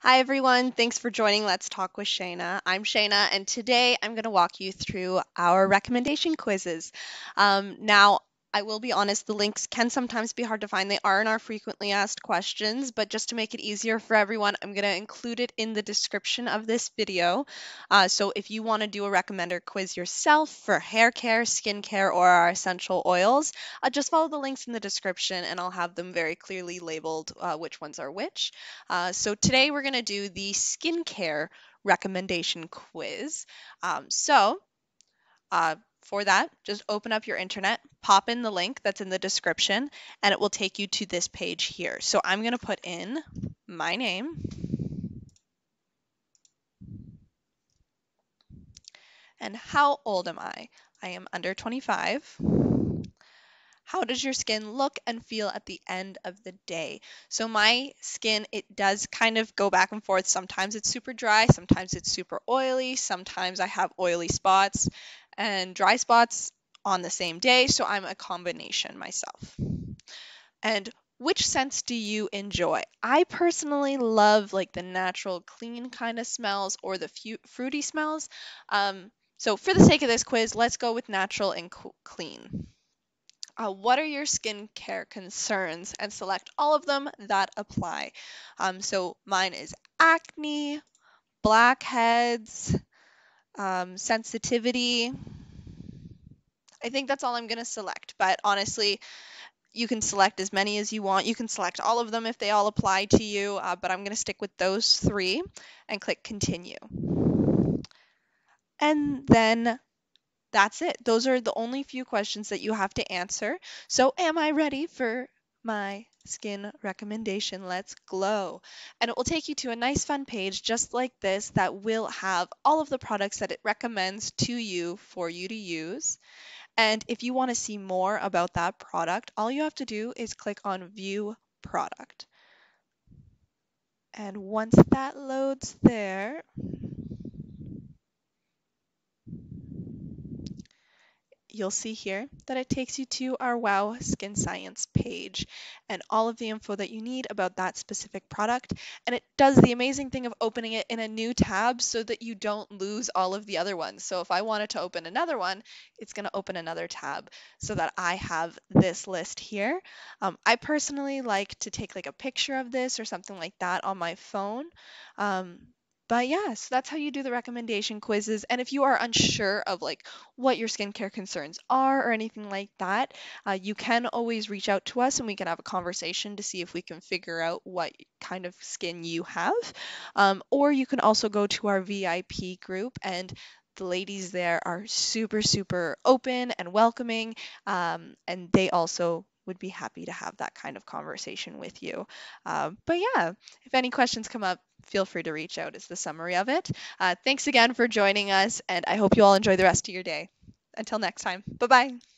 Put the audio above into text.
Hi, everyone. Thanks for joining Let's Talk with Shayna. I'm Shayna, and today I'm going to walk you through our recommendation quizzes. Um, now, I will be honest, the links can sometimes be hard to find. They are in our frequently asked questions, but just to make it easier for everyone, I'm going to include it in the description of this video. Uh, so if you want to do a recommender quiz yourself for hair care, skin care, or our essential oils, uh, just follow the links in the description and I'll have them very clearly labeled uh, which ones are which. Uh, so today we're going to do the skincare recommendation quiz. Um, so uh, for that, just open up your internet, pop in the link that's in the description, and it will take you to this page here. So I'm going to put in my name. And how old am I? I am under 25. How does your skin look and feel at the end of the day? So my skin, it does kind of go back and forth. Sometimes it's super dry, sometimes it's super oily, sometimes I have oily spots, and dry spots on the same day, so I'm a combination myself. And which scents do you enjoy? I personally love like the natural clean kind of smells or the fu- fruity smells. Um, so for the sake of this quiz, let's go with natural and clean. Uh, what are your skincare concerns? And select all of them that apply. Um, so mine is acne, blackheads, um, sensitivity. I think that's all I'm going to select, but honestly, you can select as many as you want. You can select all of them if they all apply to you, uh, but I'm going to stick with those three and click continue. And then that's it. Those are the only few questions that you have to answer. So am I ready for my skin recommendation. Let's glow. And it will take you to a nice fun page just like this that will have all of the products that it recommends to you for you to use. And if you want to see more about that product, all you have to do is click on view product. And once that loads there, you'll see here that it takes you to our WOW Skin Science page and all of the info that you need about that specific product. And it does the amazing thing of opening it in a new tab so that you don't lose all of the other ones. So if I wanted to open another one, it's going to open another tab so that I have this list here. Um, I personally like to take like a picture of this or something like that on my phone. Um, but yeah, so that's how you do the recommendation quizzes. And if you are unsure of like what your skincare concerns are or anything like that, uh, you can always reach out to us and we can have a conversation to see if we can figure out what kind of skin you have. Um, or you can also go to our VIP group and the ladies there are super, super open and welcoming. Um, and they also would be happy to have that kind of conversation with you. Uh, but yeah, if any questions come up, feel free to reach out, is the summary of it. Uh, thanks again for joining us, and I hope you all enjoy the rest of your day. Until next time, bye bye.